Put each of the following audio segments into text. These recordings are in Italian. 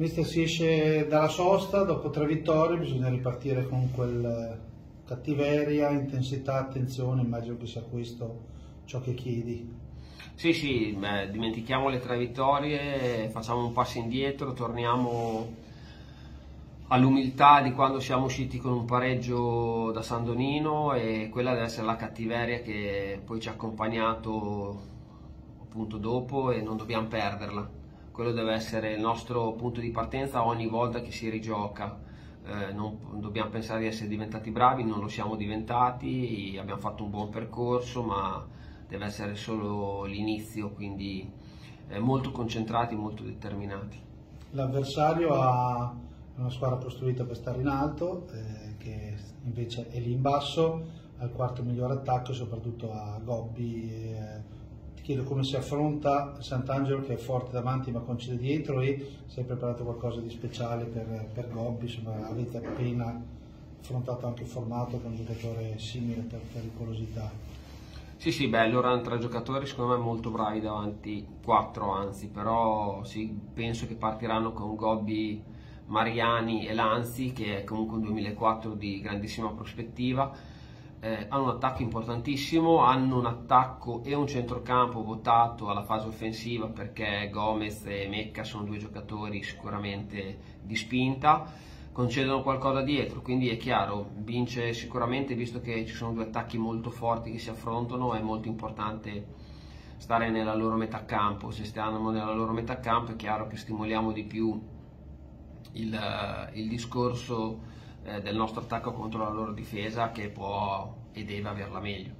Mister si esce dalla sosta, dopo tre vittorie bisogna ripartire con quel cattiveria, intensità, attenzione, immagino che sia questo ciò che chiedi. Sì, sì, beh, dimentichiamo le tre vittorie, facciamo un passo indietro, torniamo all'umiltà di quando siamo usciti con un pareggio da San Donino e quella deve essere la cattiveria che poi ci ha accompagnato appunto dopo e non dobbiamo perderla quello deve essere il nostro punto di partenza ogni volta che si rigioca. Eh, non dobbiamo pensare di essere diventati bravi, non lo siamo diventati, abbiamo fatto un buon percorso, ma deve essere solo l'inizio, quindi eh, molto concentrati, molto determinati. L'avversario ha una squadra costruita per stare in alto, eh, che invece è lì in basso, ha il quarto miglior attacco, soprattutto a Gobbi eh, chiedo come si affronta Sant'Angelo che è forte davanti ma concede dietro e se hai preparato qualcosa di speciale per, per Gobbi, insomma avete appena affrontato anche il formato con un giocatore simile per pericolosità. Sì, sì, beh, loro hanno tre giocatori secondo me molto bravi davanti, quattro anzi, però sì, penso che partiranno con Gobbi, Mariani e Lanzi, che è comunque un 2004 di grandissima prospettiva eh, hanno un attacco importantissimo, hanno un attacco e un centrocampo votato alla fase offensiva perché Gomez e Mecca sono due giocatori sicuramente di spinta, concedono qualcosa dietro, quindi è chiaro, vince sicuramente visto che ci sono due attacchi molto forti che si affrontano, è molto importante stare nella loro metà campo, se stiamo nella loro metà campo è chiaro che stimoliamo di più il, il discorso eh, del nostro attacco contro la loro difesa che può e deve averla meglio.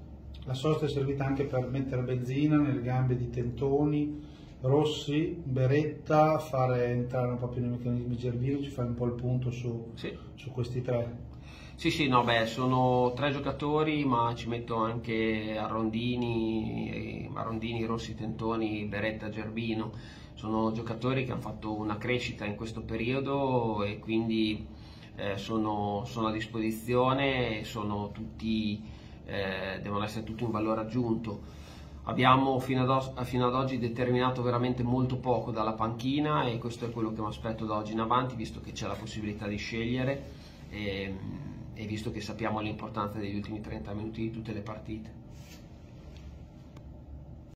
La sosta è servita anche per mettere benzina nelle gambe di Tentoni, Rossi, Beretta, fare entrare un po' più nei meccanismi Gerbino, ci fai un po' il punto su, sì. su questi tre. Sì, sì, no, beh, sono tre giocatori, ma ci metto anche Arrondini, Arrondini, Rossi, Tentoni, Beretta, Gerbino. Sono giocatori che hanno fatto una crescita in questo periodo e quindi eh, sono, sono, a disposizione, sono tutti, eh, devono essere tutti un valore aggiunto. Abbiamo fino ad, fino ad, oggi determinato veramente molto poco dalla panchina e questo è quello che mi aspetto da oggi in avanti, visto che c'è la possibilità di scegliere e, e visto che sappiamo l'importanza degli ultimi 30 minuti di tutte le partite.